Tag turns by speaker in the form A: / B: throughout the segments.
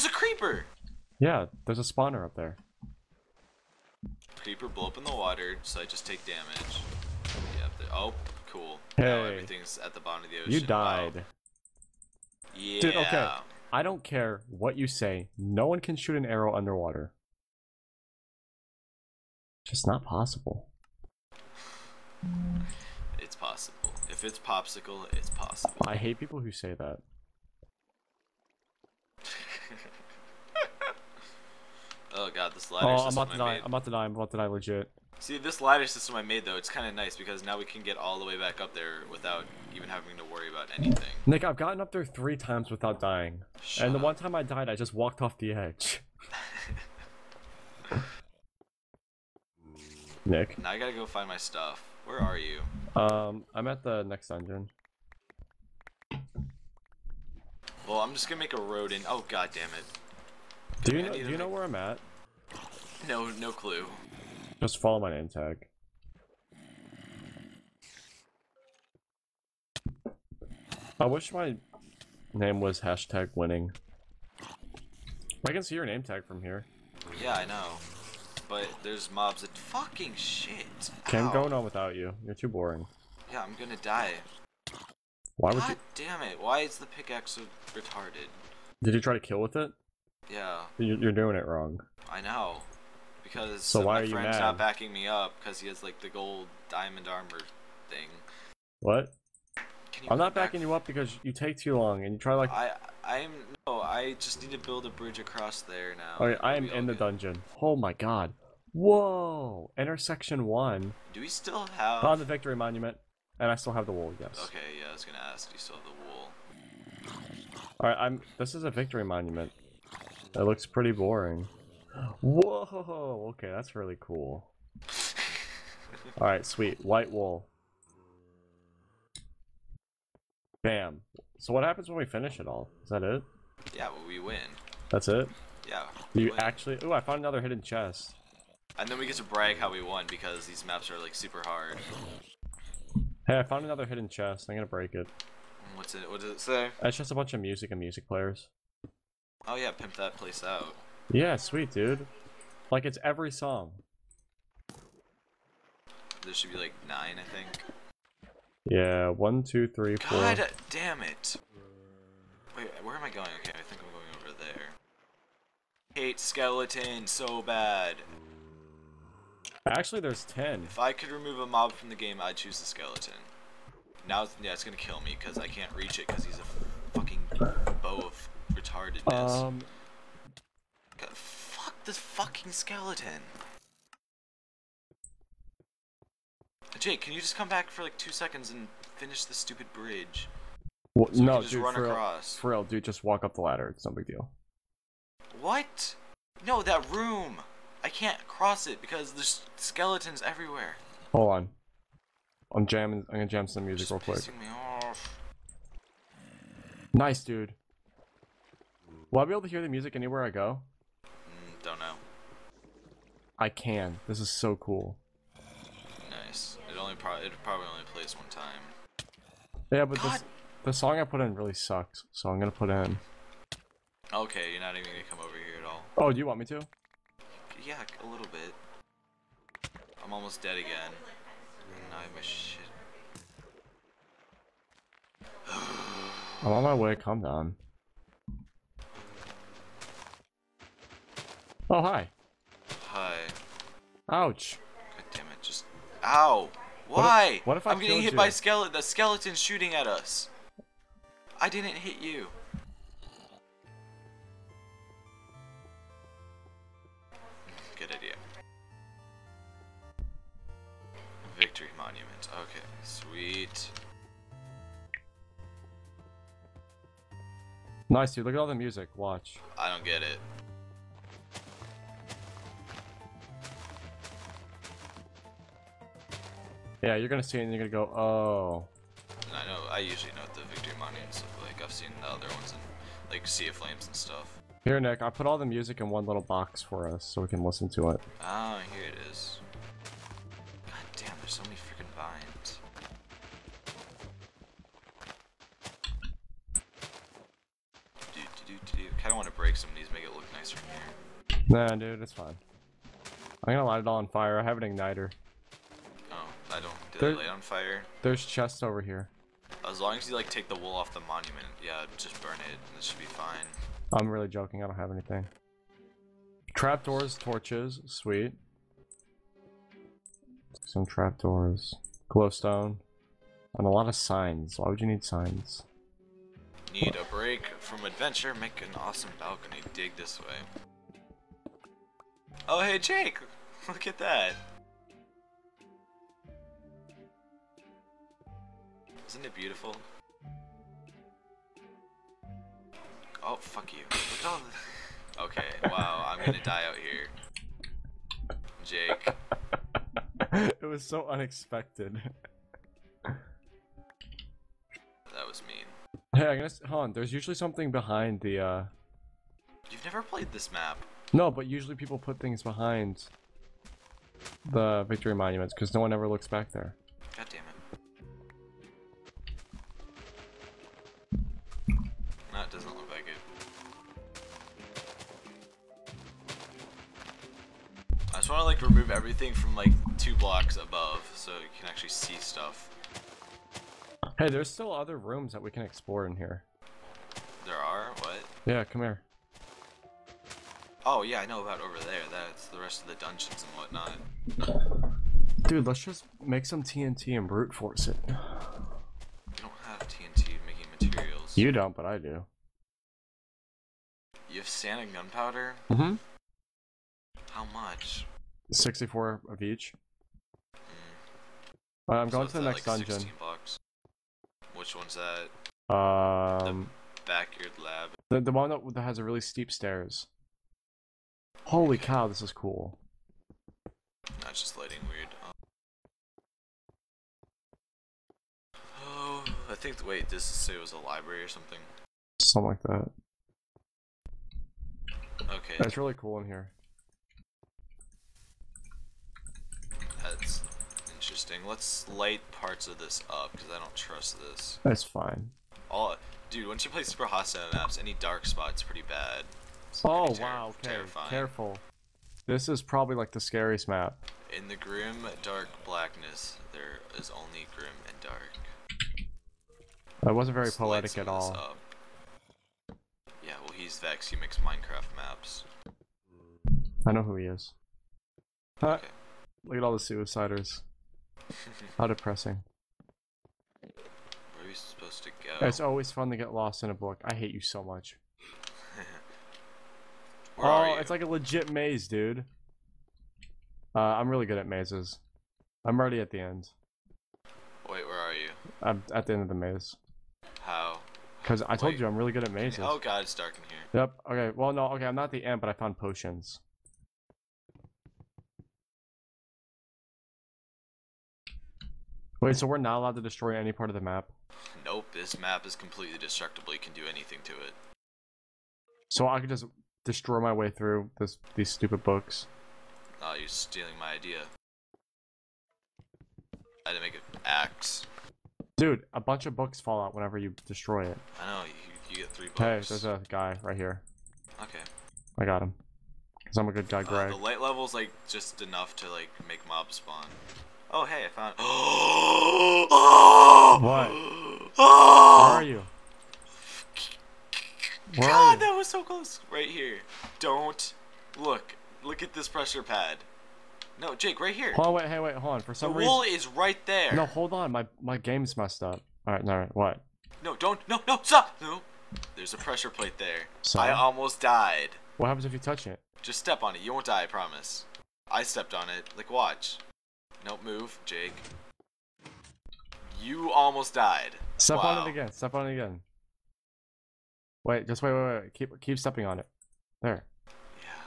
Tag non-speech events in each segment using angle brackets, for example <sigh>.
A: there's a creeper!
B: Yeah, there's a spawner up there.
A: Creeper blow up in the water, so I just take damage. Oh, cool. Now
B: Hey.
A: everything's at the bottom of the ocean.
B: You
A: Wow.
B: died.
A: Yeah.
B: Dude, okay. I don't care what you say. No one can shoot an arrow underwater. Just not possible.
A: It's possible. If it's popsicle, it's possible.
B: I hate people who say that.
A: Oh god, this ladder
B: Oh, I'm
A: system
B: about to
A: I
B: die. I'm about to die. I'm about to die legit.
A: See, this ladder system I made though, it's kind of nice because now we can get all the way back up there without even having to worry about anything.
B: Nick, I've gotten up there three times without dying.
A: Shut
B: and the
A: up.
B: one time I died, I just walked off the edge. <laughs> Nick.
A: Now I gotta go find my stuff. Where are you?
B: Um, I'm at the next dungeon.
A: Well, I'm just gonna make a road in. Oh god damn it.
B: Do you know? Do you know where I'm at?
A: No, no clue.
B: Just follow my name tag. I wish my name was hashtag winning. I can see your name tag from here.
A: Yeah, I know. But there's mobs that fucking shit.
B: Okay, I'm going on without you. You're too boring.
A: Yeah, I'm gonna die.
B: Why would
A: God
B: you?
A: damn it! Why is the pickaxe so retarded?
B: Did you try to kill with it?
A: Yeah,
B: You- You're doing it wrong.
A: I know. Because
B: So why
A: my
B: are you
A: friend's
B: mad?
A: not backing me up because he has like the gold diamond armor thing.
B: What? I'm not
A: back
B: backing you up because you take too long and you try like.
A: I I'm no, I just need to build a bridge across there now.
B: Oh, okay, I am in the
A: good.
B: dungeon. Oh my god. Whoa! Intersection one.
A: Do we still have?
B: On the victory monument, and I still have the wool. Yes.
A: Okay, yeah, I was gonna ask. Do you still have the wool?
B: All right, I'm. This is a victory monument. It looks pretty boring. Whoa! Okay, that's really cool. <laughs> All right, sweet white wool. Bam. So what happens when we finish it all? Is that it?
A: Yeah, well, we win.
B: That's it?
A: Yeah.
B: Do
A: we
B: you
A: win.
B: actually? Ooh, I found another hidden chest.
A: And then we get to brag how we won because these maps are like super hard.
B: Hey, I found another hidden chest. I'm gonna break it.
A: What's it? What does it say?
B: It's just a bunch of music and music players.
A: Oh yeah, pimp that place out.
B: Yeah, sweet dude. Like it's every song.
A: There should be like nine, I think.
B: Yeah, one, two, three, four.
A: God damn it! Wait, where am I going? Okay, I think I'm going over there. Hate skeleton so bad.
B: Actually, there's ten.
A: If I could remove a mob from the game, I'd choose the skeleton. Now, yeah, it's gonna kill me because I can't reach it because he's a fucking bow of retardedness.
B: Um,
A: God, fuck this fucking skeleton. Jake, can you just come back for like two seconds and finish the stupid bridge?
B: wh-
A: So
B: no,
A: just
B: dude,
A: run
B: for real,
A: across.
B: for real, dude, just walk up the ladder. It's no big deal.
A: What? No, that room. I can't cross it because there's skeletons everywhere.
B: Hold on. I'm jamming. I'm gonna jam some music
A: Just
B: real quick. Nice, dude. Will I be able to hear the music anywhere I go?
A: Mm, don't know.
B: I can. This is so cool.
A: Nice. It only probably it probably only plays one time.
B: Yeah, but
A: God.
B: this, the song I put in really sucks, so I'm gonna put in.
A: Okay, you're not even gonna come over here at all.
B: Oh, do you want me to?
A: Yeah, a little bit. I'm almost dead again. And now I my shit. <sighs>
B: I'm on my way. Calm down. Oh, hi.
A: Hi.
B: Ouch.
A: God damn it, just Ow! Why?
B: what if I
A: I'm getting hit
B: you?
A: by skeleton the skeleton shooting at us. I didn't hit you. Good idea. Victory monument. Okay, sweet.
B: Nice, dude. Look at all the music. Watch.
A: I don't get it.
B: Yeah, you're gonna see it and you're gonna go, oh.
A: And I know I usually know the victory monuments like. I've seen the other ones in like Sea of Flames and stuff.
B: Here, Nick, I put all the music in one little box for us so we can listen to it.
A: Oh, here it is. God damn, there's so many freaking vines. Do do do do do. Kind of want to break some of these, make it look nicer in here.
B: Nah, dude, it's fine. I'm gonna light it all on fire. I have an igniter.
A: Oh, I don't. Did
B: There-
A: light on fire?
B: There's chests over here.
A: As long as you like take the wool off the monument, yeah, just burn it. and This should be fine.
B: I'm really joking. I don't have anything. Trapdoors, torches, sweet. Some trapdoors, glowstone, and a lot of signs. Why would you need signs?
A: Need a break from adventure? Make an awesome balcony. Dig this way. Oh, hey, Jake! <laughs> Look at that. Isn't it beautiful? Oh, fuck you. Look at all the... Okay, wow, I'm gonna <laughs> die out here. Jake.
B: it was so unexpected.
A: That was mean.
B: Hey, I guess, hold on. There's usually something behind the, uh...
A: You've never played this map.
B: No, but usually people put things behind the victory monuments because no one ever looks back there.
A: To remove everything from like two blocks above so you can actually see stuff.
B: Hey, there's still other rooms that we can explore in here.
A: There are? What?
B: Yeah, come here.
A: Oh yeah, I know about over there. That's the rest of the dungeons and whatnot.
B: Dude, let's just make some TNT and brute force it.
A: You don't have TNT making materials.
B: You don't, but I do.
A: You have sand and gunpowder?
B: Mm-hmm.
A: How much?
B: 64 of each.
A: Mm.
B: Uh, I'm going to the next
A: like,
B: dungeon.
A: Which one's that?
B: Um,
A: Backyard lab.
B: the, the one that, that has a really steep stairs. Holy cow, this is cool.
A: Not just lighting weird. Um, Oh, I think. the, Wait, this say it was a library or something.
B: Something like that.
A: Okay,
B: It's really cool in here.
A: that's interesting. Let's light parts of this up because I don't trust this.
B: That's fine.
A: All, dude, once you play super hostile maps, any dark spot's pretty bad. It's
B: Oh,
A: pretty ter-
B: wow, okay.
A: terrifying.
B: Careful. This is probably like the scariest map.
A: In the grim, dark blackness, there is only grim and dark.
B: It wasn't very
A: Let's light
B: poetic
A: some
B: at
A: of this
B: all.
A: up. Yeah, well, he's Vechs. He makes Minecraft maps.
B: I know who he is. Huh,
A: Okay.
B: Look at all the suiciders. How depressing.
A: Where are we supposed to go?
B: It's always fun to get lost in a book. I hate you so much. <laughs>
A: Where
B: oh,
A: are you?
B: it's like a legit maze, dude. Uh, I'm really good at mazes. I'm already at the end.
A: Wait, where are you?
B: I'm at the end of the maze.
A: How?
B: Because I told
A: Wait.
B: you I'm really good at mazes.
A: Oh god, it's dark in here.
B: Yep. Okay. Well, no. Okay. I'm not the end, but I found potions. Wait. So we're not allowed to destroy any part of the map.
A: Nope, this map is completely destructible. You can do anything to it.
B: So I could just destroy my way through this these stupid books.
A: Oh, you're stealing my idea. I had to make an axe.
B: Dude, a bunch of books fall out whenever you destroy it.
A: I know, you, you get three
B: books.
A: Hey,
B: there's a guy right here.
A: Okay.
B: I got him. Cause I'm a good guy,
A: Uh, the light level's like just enough to like make mobs spawn. Oh hey, I found. oh! <gasps>
B: What?
A: Oh! <gasps>
B: Where are you? Where
A: God,
B: you?
A: that was so close. Right here. Don't look. Look at this pressure pad. No, Jake, right here.
B: Hold on, wait, hey, wait, hold on. For some reason the wool
A: is right there.
B: no, hold on. My my game's messed up. All right, right. What?
A: No, don't. No, no, stop. No. There's a pressure plate there.
B: So?
A: I almost died.
B: What happens if you touch it?
A: Just step on it. You won't die, I promise. I stepped on it. Like, watch. Don't move, Jake. You almost died.
B: Step
A: wow.
B: on it again. Step on it again. Wait, just wait, wait, wait. Keep keep stepping on it. There.
A: Yeah.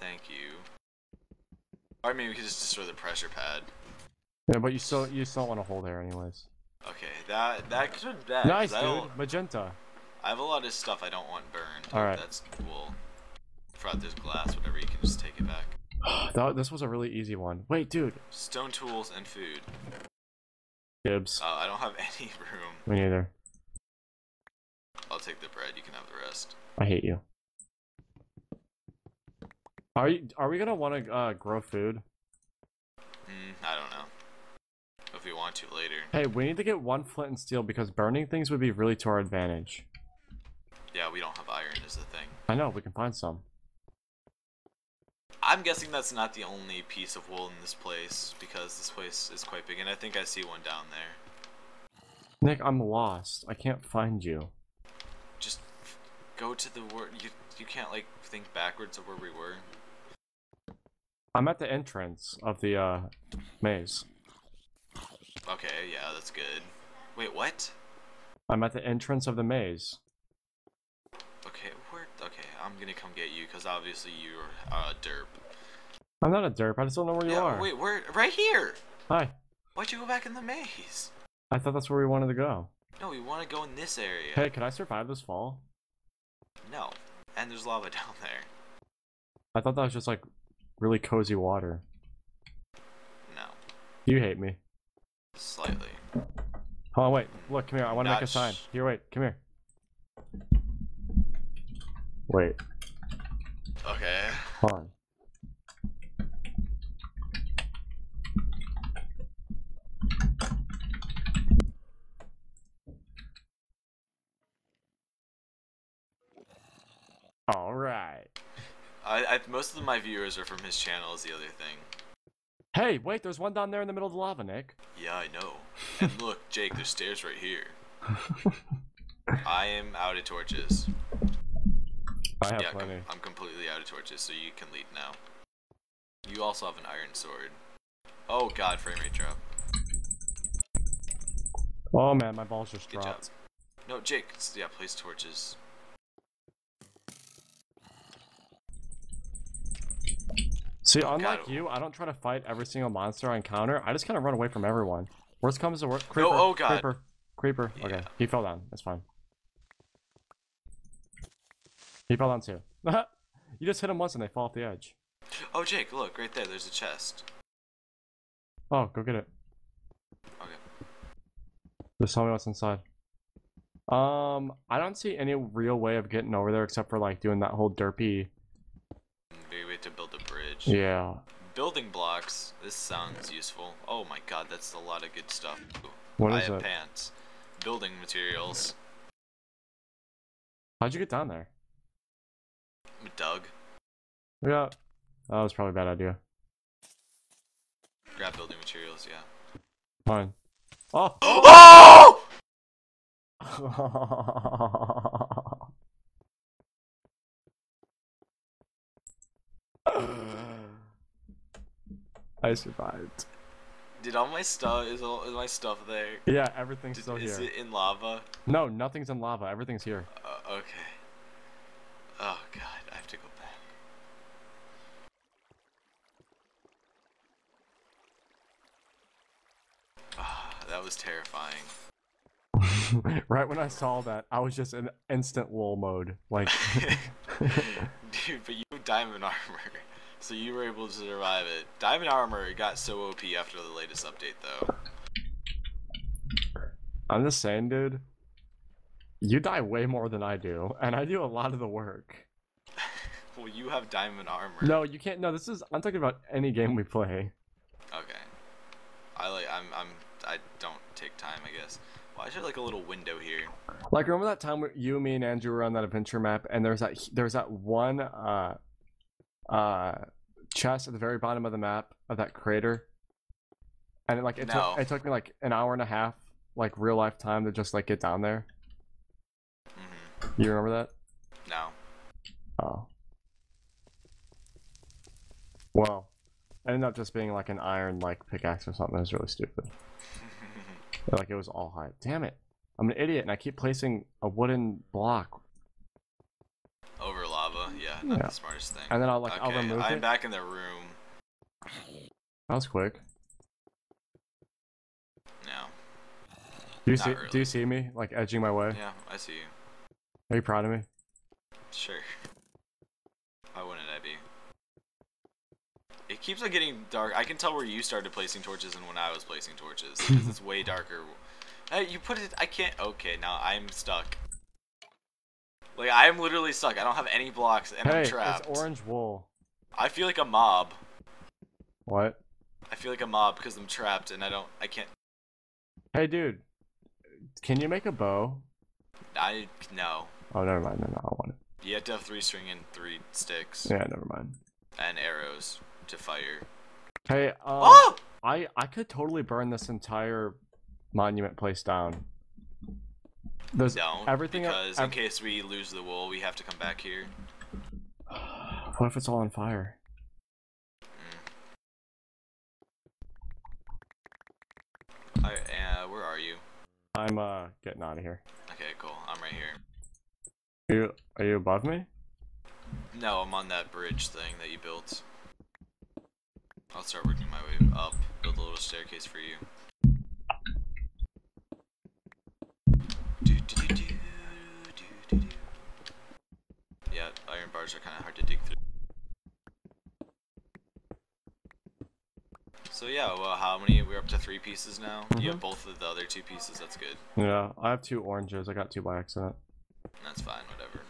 A: Thank you. Or maybe we could just destroy the pressure pad.
B: Yeah, but you still you still want to hold there anyways.
A: Okay, that that could have been bad. 'cause
B: Nice, dude. Magenta.
A: I have a lot of stuff I don't want burned.
B: Alright.
A: That's cool. Forgot there's glass, whatever, you can just take it back.
B: That, this was a really easy one. Wait, dude.
A: Stone tools and food.
B: Gibbs.
A: Uh, I don't have <laughs> any room.
B: Me neither.
A: I'll take the bread, you can have the rest.
B: I hate you. Are you? Are we gonna want to uh, grow food?
A: Mm, I don't know. If we want to later.
B: Hey, we need to get one flint and steel because burning things would be really to our advantage.
A: Yeah, we don't have iron is the thing.
B: I know, we can find some.
A: I'm guessing that's not the only piece of wool in this place because this place is quite big, and I think I see one down there.
B: Nick, I'm lost. I can't find you.
A: Just go to the word. You you can't like think backwards of where we were.
B: I'm at the entrance of the uh, maze.
A: Okay, yeah, that's good. Wait, what?
B: I'm at the entrance of the maze.
A: Okay, where? Okay, I'm gonna come get you because obviously you're uh, derp.
B: I'm not a derp. I just don't know where you
A: yeah,
B: are.
A: Wait, we're Right here.
B: Hi.
A: Why'd you go back in the maze?
B: I thought that's where we wanted to go.
A: No, we want to go in this area.
B: Hey, can I survive this fall?
A: No, and there's lava <laughs> down there.
B: I thought that was just like really cozy water.
A: No,
B: You hate me.
A: slightly.
B: Hold on, wait. Look, come here. I want to make a sign. Here, wait. Come here. Wait.
A: Okay.
B: Hold on. All right.
A: I, I most of my viewers are from his channel. Is the other thing.
B: Hey, wait. There's one down there in the middle of the lava, Nick.
A: Yeah, I know. And look, Jake, there's stairs right here. <laughs> I am out of torches.
B: I have
A: yeah,
B: plenty.
A: I'm completely out of torches, so you can lead now. You also have an iron sword. Oh god, frame rate drop.
B: Oh man, my balls just
A: Good
B: dropped.
A: job. No, Jake, yeah, place torches.
B: See,
A: Oh,
B: unlike
A: God.
B: you, I don't try to fight every single monster I encounter. I just kind of run away from everyone. Worst comes to worst. Creeper,
A: oh, God.
B: Creeper. Creeper. Okay, he fell down. That's fine. He fell down too. <laughs> you just hit him once and they fall off the edge.
A: Oh, Jake, look, right there, there's a chest.
B: Oh, go get it.
A: Okay.
B: Just tell me what's inside. Um, I don't see any real way of getting over there except for like doing that whole derpy.
A: Maybe we have to build a bridge.
B: Yeah.
A: Building blocks, this sounds useful. Oh my god, that's a lot of good stuff. Ooh,
B: What
A: I
B: is
A: have
B: it?
A: pants. Building materials.
B: How'd you get down there?
A: Doug,
B: Yeah. That was probably a bad idea.
A: grab building materials, yeah.
B: Fine. Oh! <gasps>
A: Oh! <laughs>
B: I survived.
A: Did all my stuff is all is my stuff there?
B: Yeah, everything's
A: Did-
B: still
A: is
B: here.
A: it in lava?
B: No, nothing's in lava. Everything's here.
A: Uh, okay. Oh god, I have to go back. Ah, that was terrifying. <laughs>
B: right when I saw that, I was just in instant wool mode. Like, <laughs> <laughs>
A: Dude, but you have diamond armor, so you were able to survive it. Diamond armor got so OP after the latest update, though.
B: I'm just saying, dude. You die way more than I do, and I do a lot of the work.
A: Well, you have diamond armor.
B: No, you can't. No, this is. I'm talking about any game we play.
A: Okay. I like. I'm. I'm. I don't take time. I guess. Why is there like a little window here?
B: Like, remember that time where you, me, and Andrew were on that adventure map, and there's that there's that one uh uh chest at the very bottom of the map of that crater, and it, like it
A: No.
B: took it took me like an hour and a half, like real life time to just like get down there.
A: hmm
B: You remember that?
A: No.
B: Oh. Well, it ended up just being like an iron like pickaxe or something. It was really stupid. <laughs> Like it was all high. Damn it! I'm an idiot, and I keep placing a wooden block,
A: Over lava. Yeah. Not
B: Yeah.
A: the smartest thing.
B: and then I'll like I'll
A: okay.
B: remove
A: I'm
B: it.
A: back in the room
B: That was quick.
A: now.
B: Do you
A: Not
B: see?
A: really.
B: Do you see me like edging my way?
A: Yeah, I see you.
B: Are you proud of me?
A: Sure. Why wouldn't I be? It keeps on getting dark. I can tell where you started placing torches and when I was placing torches because it's way darker. <laughs> Hey, you put it. I can't. Okay, now I'm stuck. Like I'm literally stuck. I don't have any blocks and
B: hey,
A: I'm trapped.
B: it's orange wool.
A: I feel like a mob.
B: What?
A: I feel like a mob because I'm trapped and I don't. I can't.
B: Hey, dude. Can you make a bow?
A: I no.
B: Oh, never mind. No, no, I want it.
A: You have to have three string and three sticks
B: Yeah, never mind.
A: and arrows to fire.
B: Hey, um,
A: oh!
B: I I could totally burn this entire monument place down. There's
A: Don't
B: everything.
A: because in case we lose the wool, we have to come back here.
B: what if it's all on fire?
A: I, uh, where are you?
B: I'm uh getting out of here.
A: Okay, cool. I'm right here.
B: Are you are you above me?
A: No, I'm on that bridge thing that you built. I'll start working my way up. Build a little staircase for you. Do, do, do. Yeah, iron bars are kind of hard to dig through. So yeah, well, how many? We're up to three pieces now. You mm-hmm. have both of the other two pieces. That's good.
B: Yeah, I have two oranges. I got two by accident.
A: That's fine. Whatever.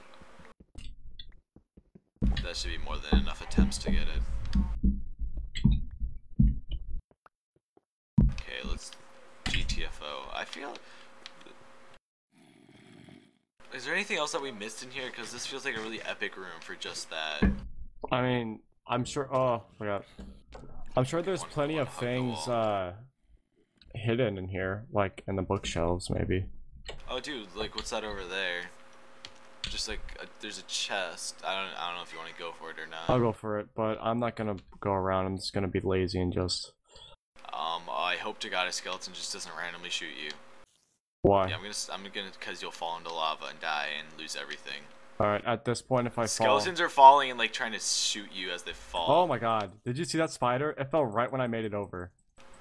A: That should be more than enough attempts to get it. Okay, let's GTFO. I feel. Is there anything else that we missed in here? Because this feels like a really epic room for just that.
B: I mean, I'm sure. Oh my god. I'm sure there's plenty of
A: wanna hug the
B: things uh hidden in here, like in the bookshelves, maybe.
A: Oh, dude, like what's that over there? Just like a, there's a chest. I don't. I don't know if you want to go for it or not.
B: I'll go for it, but I'm not gonna go around. I'm just gonna be lazy and just.
A: Um, I hope to God a skeleton just doesn't randomly shoot you.
B: Why?
A: Yeah, I'm gonna. I'm gonna because you'll fall into lava and die and lose everything.
B: All right. At this point, if I fall.
A: Skeletons are falling and like trying to shoot you as they fall.
B: Oh my god! Did you see that spider? It fell right when I made it over.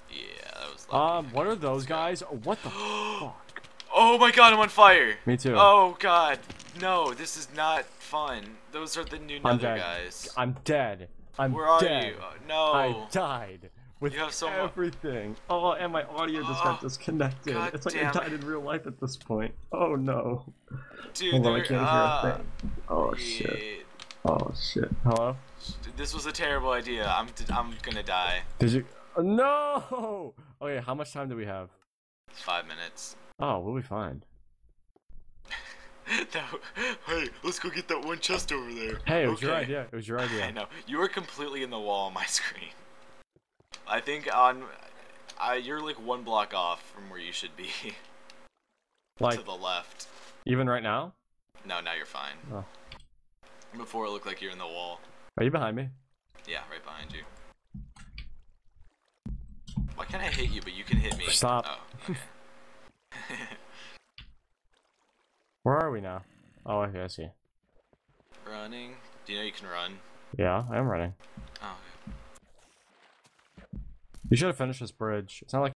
A: Yeah, that was. lucky.
B: Um, what are those guys? What the <gasps> fuck?
A: Oh my God, I'm on fire.
B: Me too.
A: Oh God, no, this is not fun. Those are the new Nether guys.
B: I'm dead. I'm
A: Where are
B: dead.
A: you? Uh, no.
B: I died with
A: You have so
B: everything. Oh, and my audio just got
A: Oh,
B: disconnected.
A: God
B: it's like I died
A: it.
B: in real life at this point. Oh no.
A: Dude,
B: Hold on, I can't
A: ah,
B: hear a thing. Oh shit. Oh shit. Hello?
A: This was a terrible idea. I'm I'm gonna die.
B: Did you? Oh, no. Okay, how much time do we have?
A: Five minutes.
B: Oh, we'll be fine. <laughs>
A: That- hey, let's go get that one chest over there.
B: Hey, it was your
A: Okay.
B: idea. It was your <laughs> idea.
A: I know you were completely in the wall on my <laughs> screen. I think on, I you're like one block off from where you should be. <laughs>
B: Like
A: to the left.
B: even right now?
A: No, now you're fine.
B: Oh.
A: Before it looked like you're in the wall.
B: Are you behind me?
A: Yeah, right behind you. Why can't I hit you, but you can hit me?
B: Stop.
A: Oh, okay. <laughs>
B: Where are we now? Oh, okay, I see.
A: Running. Do you know you can run?
B: Yeah, I am running. You should have finished this bridge. It's not like